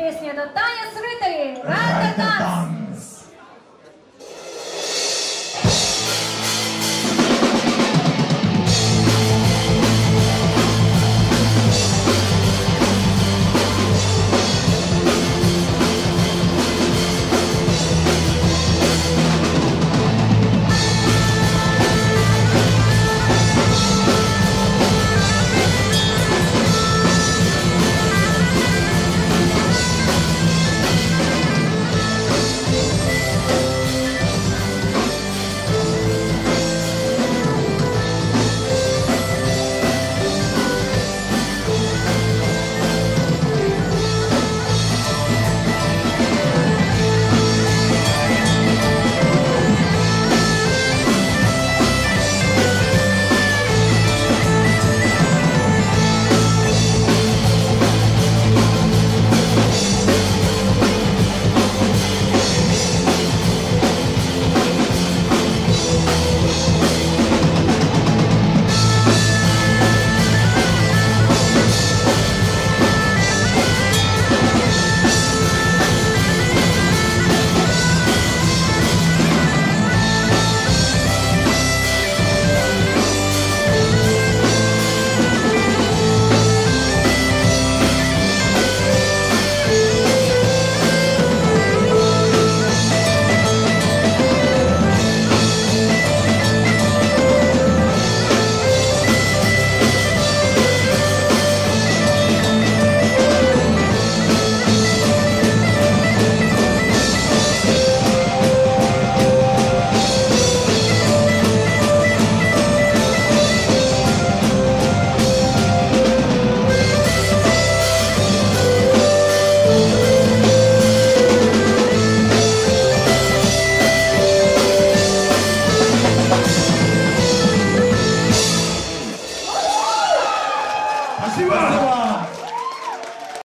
Следующая песня это «Танец рыцарей». Рататанс. Спасибо!